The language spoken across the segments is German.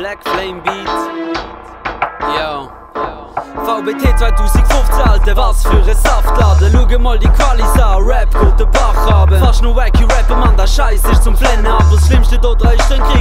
Black Flame Beat. Yo. VBT 2015, Alter, was für ein Saftladen. Schau mal die Qualis an, Rap, gute Bach haben. Fast nur wacky Rapper, man, das Scheiß ist zum Flennen. Aber das Schlimmste da drei ist, dann krieg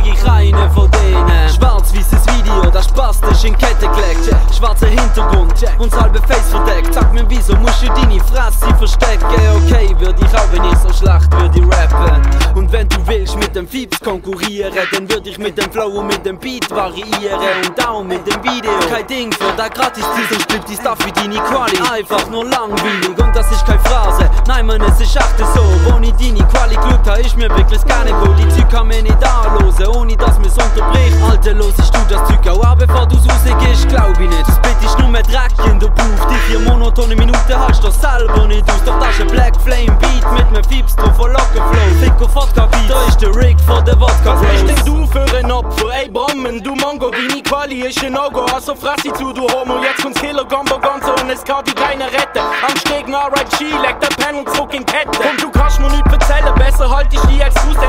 Mir, wieso musst du deine Fresse verstecken? Okay, würde ich auch, wenn ich so schlecht würde rappen. Und wenn du willst mit dem Fieps konkurrieren, dann würde ich mit dem Flow und mit dem Beat variieren. Und auch mit dem Video. Kein Ding für da gratis Titel, split die Stuff wie deine Quali. Einfach nur langweilig und das ist keine Phrase. Nein, man, es ist echt so. Wo ich deine Quali geschaut habe, ist mir wirklich gar nicht gut. Die Zeug kann mir nicht anlosen, ohne dass mir's unterbricht. Alter, losest du das Zeug auch an, bevor du's rausgehst? Glaub ich nicht. Vier monotone Minuten hast du selber nicht aus. Doch das ist ein Black Flame Beat mit nem Fieps drauf von Lockenflow. Fico Vodka Beat, da ist der Rick von der Wodka Was bist denn du für ein Opfer? Ey Brammen, du Mongo, deine Quali ist ein No-Go Also fress sie zu, du Homo, jetzt kommt's Killer Gombo Gonzo Und es kann dich keiner retten Am Steg RIG, leg der und zurück in Kette Komm, du kannst mir nicht erzählen, besser halt ich die Ex-Fuß Denn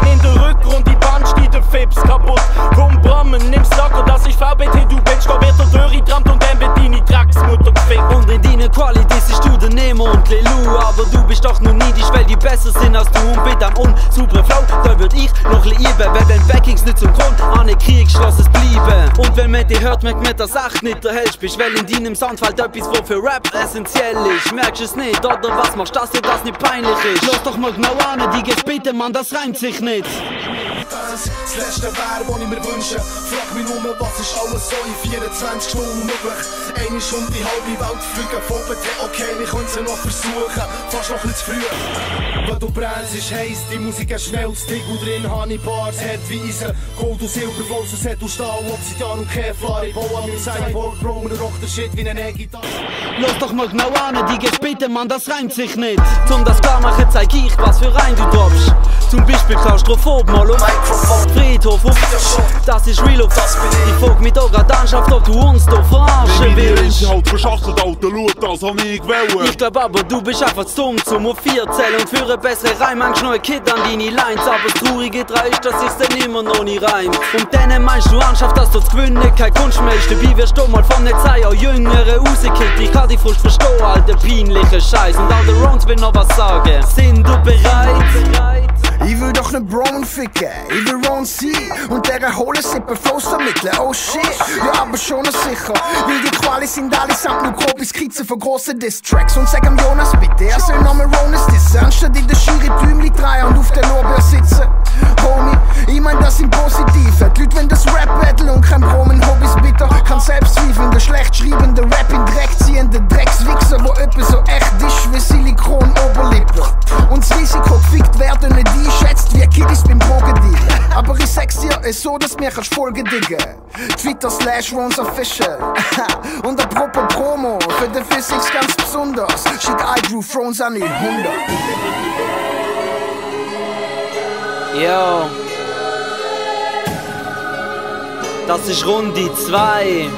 Lelu Aber du bist doch nur neidisch, weil die besser sind als du. Und mit einem unsauberen Flow, da würd ich noch lieben. Weil wenn Backings nicht zum Grund an den Krieg schloss es bleiben. Und wenn man dich hört, merkt man, dass echt nicht der Held bist Weil in deinem Sound fällt etwas, wo für Rap essentiell ist. Merkst es nicht, oder? Was machst, dass dir das nicht peinlich ist? Lass doch mal genau an, die geht bitte, Mann, das reimt sich nicht Fans, das letzte wäre, was ich mir wünsche. Frag mich nur, was ist alles so in 24 Stunden möglich? Eine Stunde die halbe Welt fliegen von okay, wir können es noch versuchen. Fast noch ein zu früh. Wenn du brennst, ist heiß, die Musik ist schnell, Stick und drin ich Bars, Eisen. Gold und Silber, Flows und Set und Stahl, Obsidian und Kevlar. Ich baue an meinem Cyborg, Bro, rock der Shit wie eine E-Gitarre. Lass doch mal genau an, die geht bitte, Mann, das reimt sich nicht. Zum das klar machen, zeig ich, was für rein du droppst. Beispiel Klaustrophob mal um Friedhof um Das ist real das bin ich. Ich frag mich da grad ernsthaft, ob du uns da verarschen willst. Rente halt verschachtet, Alter, schau, das hab ich gewollt. Ich glaub aber, du bist einfach zu dumm zum auf vier zählen Und für eine bessere Reim. Manchmal neue Kid an deine Lines Aber das Traurige dran ist, dass ich's dann immer noch nie reimt Und dann meinst du ernsthaft, dass du gewinnen? Keine Kunst mehr ist. Dabei wirst du mal von der Zeit auch Jüngere rausgekickt. Ich kann dich fast verstehen, alter peinliche Scheiß. Und all the Rounds will noch was sagen. Sind du bereit? Ich will doch ne Brown ficken, ich will Ron C. Und der hohle Sippe Flows vermitteln, oh shit. Ja, aber schon sicher. Weil die Quali sind allesamt nur grobe Skizzen von grossen Diss-Tracks Und sag am Jonas bitte, er soll noch mal Ronas dissen Anstatt in der Schiri Dümli drehen und auf der Lorbeer sitzen Homie, ich mein das im Positiven Die Leute wenn das Rap-Battle und kein Bromen Hobbys bitter Kann selbst zweifeln, Aber ich sag's dir, es so, dass mir kannst folgen diggen Twitter slash Rons Official Und apropos Promo, für den Physics ganz besonders Schick iGrew Thrones an die 100 Yo. Das ist Runde 2.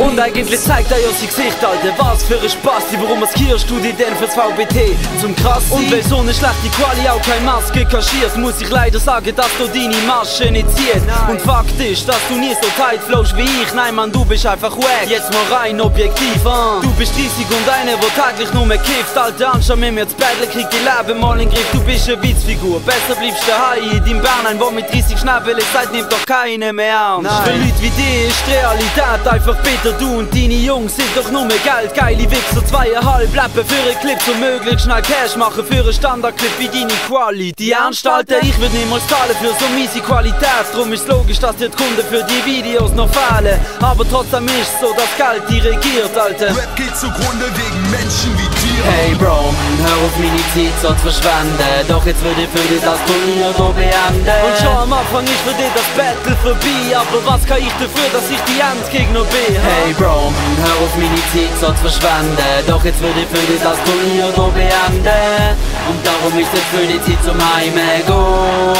Und eigentlich zeigt er ja sein Gesicht, Alter, was für ein Spaß, warum maskierst du dich denn fürs VBT zum krass Und weil so eine schlechte Quali auch keine Maske kaschierst, muss ich leider sagen, dass du deine Masche nicht ziehst. Und Fakt ist, dass du nie so tight flowst wie ich, nein Mann, du bist einfach wack. Jetzt mal rein objektiv, ah. Du bist 30 und eine, wo täglich nur mehr kifft, Alter, anschau mit mir zu Battle, krieg die Leben mal in den Griff, du bist eine Witzfigur. Besser bleibst du daheim in deinem Bern, ein wo mit 30 Schnäppel Zeit nimmt doch keine mehr an. Für Leute wie dich ist die Realität einfach bitter, du und deine Jungs sind doch nur mehr Geld, geile Wichser, zweieinhalb Lappen für einen Clip, so möglichst schnell Cash machen für einen Standardclip wie deine Quali. Die Ernst, Alter, ich würd niemals zahlen für so miese Qualität, drum ist logisch, dass dir die Kunden für die Videos noch fehlen. Aber trotzdem ist so, dass Geld die regiert, Alter. Rap geht zugrunde wegen Menschen wie dir. Hey Bro, hör auf meine Zeit so zu verschwenden Doch jetzt würde ich für dich das Turnier noch beenden Und schon am Anfang ist für dich das Battle vorbei Aber was kann ich dafür, dass ich die Endgegner bin? Hey Bro, hör auf meine Zeit so zu verschwenden. Doch jetzt würde ich für dich das Turnier noch beenden. Und darum ist jetzt für die Zeit zum Heime go.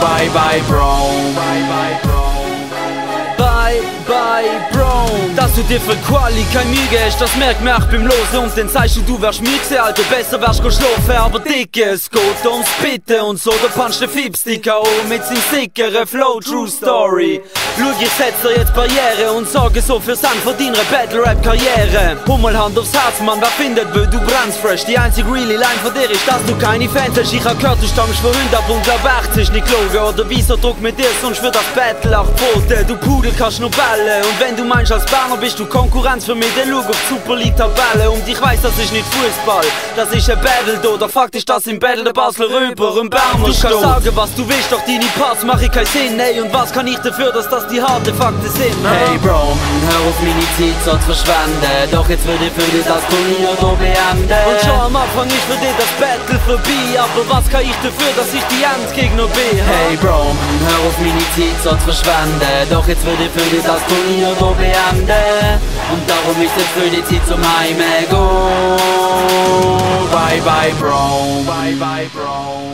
Bye bye Bro. Bye bye Bro Bye bye, Bro. Dass du dir für Quali kein Mühe gehst, das merkt mir auch beim Losen und den zeigst du, du wärst mixe, Alter, besser wärst go schlafen, aber dicke, es geht ums Bitte und so, da punch der Fipsticker um mit seinem sickeren Flow, True Story. Schau, ich setze jetzt Barriere und sorge so für Sand für deine Battle-Rap-Karriere. Hummel Hand aufs Herz, man, wer findet, wo du brennst fresh. Die einzige really Line von dir ist, dass du keine Fans hast. Ich hab gehört, du stammst von 100 und glaub 80 nicht gelogen. Oder wieso druck mit dir, sonst wird das Battle auch Bote. Du Pudel kannst nur ballen. Und wenn du meinst, als Berner bist du Konkurrenz für mich, dann schau auf Super League Tabelle. Und ich weiß, das ist nicht Fußball, das ist ein Battle, do. Doch Fakt ist, das im Battle der Basler rüber im Berner Du kannst sagen, was du willst, doch deine Parts mach ich keinen Sinn, ey. Und was kann ich dafür, dass das die harte Fakten sind? Hey Bro, hör auf meine Zeit so zu verschwenden Doch jetzt würde ich für dich das Turnier noch beenden Und schon am Anfang ist für dich das Battle vorbei Aber was kann ich dafür, dass ich die Endgegner bin? Hey Bro, hör auf meine Zeit so zu verschwenden Doch jetzt würde ich für das Turnier noch beenden Und darum ist jetzt für die Zeit zum Heime go Bye bye Bro, bye bye Bro